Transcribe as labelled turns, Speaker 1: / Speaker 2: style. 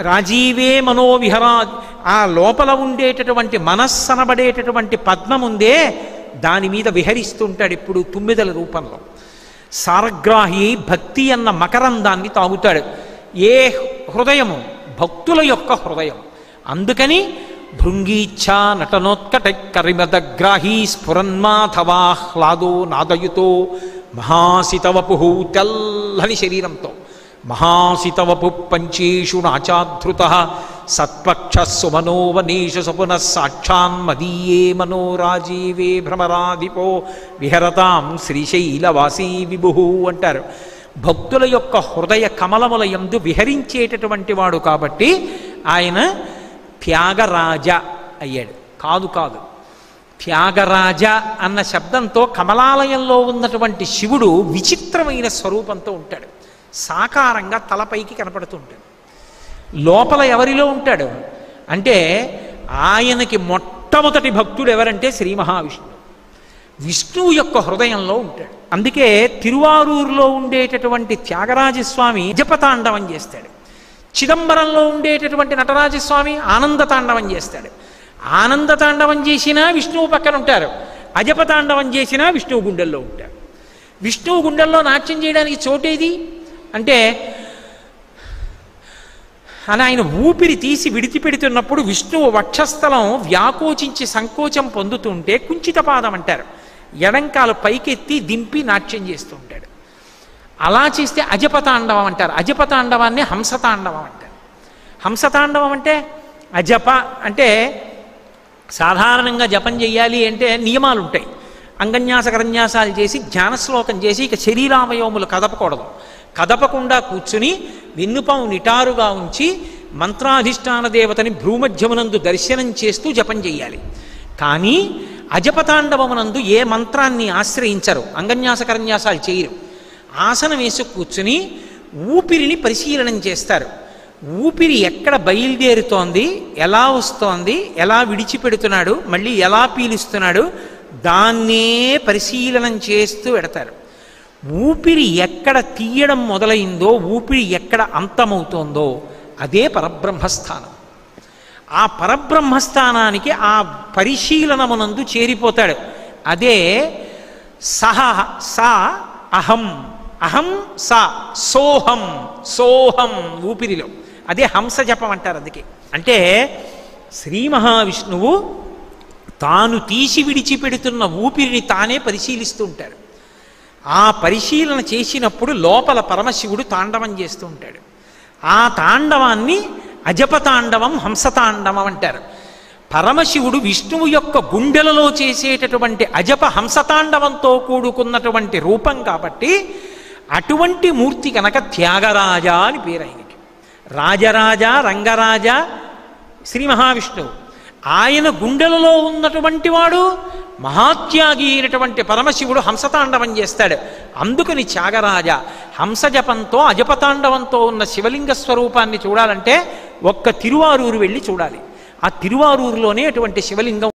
Speaker 1: రాజీవే మనోవిహరా ఆ లోపల ఉండేటటువంటి మనస్సనబడేటటువంటి పద్మముందే దాని మీద విహరిస్తుంటాడు ఇప్పుడు తుమ్మిదల రూపంలో. సారగ్రాహి భక్తి అన్న మకరందాన్ని తాగుతాడు. ఏ హృదయము? భక్తుల యొక్క హృదయం. అందుకని భృంగీచ్ఛా నటనోత్కట కరిమదగ్రాహీ స్ఫురన్మాధవాహ్లాదో నాదయుతో మహాసితవపు తెల్లని శరీరంతో. మహాసితవపు పంచేషు నాచాధృత సత్పక్ష సుమనోవనేషు సాక్షాన్ మదీయే మనోరాజీవే భ్రమరాధిపో విహరతాం శ్రీశైలవాసీ విభు అంటారు. భక్తుల యొక్క హృదయ కమలముల ఎందు విహరించేటటువంటి వాడు కాబట్టి ఆయన త్యాగరాజ అయ్యాడు. కాదు కాదు. త్యాగరాజ అన్న శబ్దంతో కమలాలయంలో ఉన్నటువంటి శివుడు విచిత్రమైన స్వరూపంతో ఉంటాడు. సాకారంగా తలపైకి కనపడుతూ ఉంటాడు లోపల ఎవరిలో ఉంటాడు? అంటే ఆయనకి మొట్టమొదటి భక్తుడు ఎవరంటే శ్రీ మహావిష్ణువు. విష్ణువు యొక్క హృదయంలో ఉంటాడు. అందుకే తిరువారూరులో ఉండేటటువంటి త్యాగరాజస్వామి జపతాండవం చేస్తాడు. చిదంబరంలో ఉండేటటువంటి నటరాజస్వామి ఆనంద తాండవం చేస్తాడు. ఆనంద తాండవం చేసినా విష్ణువు పక్కన ఉంటారు. అజపతాండవం చేసినా విష్ణువు గుండెల్లో ఉంటారు విష్ణువు గుండెల్లో నాట్యం చేయడానికి చోటేది? అంటే అని ఆయన ఊపిరి తీసి విడిచిపెడుతున్నప్పుడు విష్ణువు వక్షస్థలం వ్యాకోచించి సంకోచం పొందుతుంటే కుంచితపాదం అంటారు. ఎడంకాలు పైకెత్తి దింపి నాట్యం చేస్తూ ఉంటాడు. అలా చేస్తే అజపతాండవం అంటారు. అజపతాండవాన్ని హంసతాండవం అంటారు. హంసతాండవం అంటే అజప అంటే సాధారణంగా జపం చేయాలి అంటే నియమాలు ఉంటాయి అంగన్యాస కరన్యాసాలు చేసి ధ్యానశ్లోకం చేసి ఇక శరీరావయవములు కదపకూడదు. కదపకుండా కూర్చుని వెన్నుపాము నిటారుగా ఉంచి మంత్రాధిష్టాన దేవతని భ్రూమధ్యమునందు దర్శనం చేస్తూ జపం చెయ్యాలి. కానీ అజపతాండవమునందు ఏ మంత్రాన్ని ఆశ్రయించరు. అంగన్యాస కరన్యాసాలు చేయరు. ఆసనం వేసి కూర్చుని ఊపిరిని పరిశీలనం చేస్తారు. ఊపిరి ఎక్కడ బయలుదేరుతోంది? ఎలా వస్తోంది? ఎలా విడిచిపెడుతున్నాడు? మళ్ళీ ఎలా పీలుస్తున్నాడు? దాన్నే పరిశీలనం చేస్తూ పెడతారు ఊపిరి ఎక్కడ తీయడం మొదలైందో ఊపిరి ఎక్కడ అంతమవుతోందో అదే పరబ్రహ్మస్థానం. ఆ పరబ్రహ్మస్థానానికి ఆ పరిశీలనమునందు చేరిపోతాడు. అదే సహ సా అహం అహం సా సోహం సోహం ఊపిరిలో. అదే హంస జపం అంటారు అందుకే. అంటే శ్రీ మహావిష్ణువు తాను తీసి విడిచిపెడుతున్న ఊపిరిని తానే పరిశీలిస్తూ ఉంటాడు. ఆ పరిశీలన చేసినప్పుడు లోపల పరమశివుడు తాండవం చేస్తూ ఉంటాడు. ఆ తాండవాన్ని అజపతాండవం హంసతాండవం అంటారు. పరమశివుడు విష్ణువు యొక్క గుండెలలో చేసేటటువంటి అజప హంసతాండవంతో కూడుకున్నటువంటి రూపం కాబట్టి అటువంటి మూర్తి కనుక త్యాగరాజ అని పేరు ఆయనకి. రాజరాజ రంగరాజ శ్రీ మహావిష్ణువు. ఆయన గుండెలలో ఉన్నటువంటి వాడు మహాత్యాగి అయినటువంటి పరమశివుడు హంసతాండవం చేస్తాడు. అందుకని త్యాగరాజ హంసజపంతో అజపతాండవంతో ఉన్న శివలింగ స్వరూపాన్ని చూడాలంటే ఒక్క తిరువారూరు వెళ్ళి చూడాలి. ఆ తిరువారూరులోనే అటువంటి శివలింగం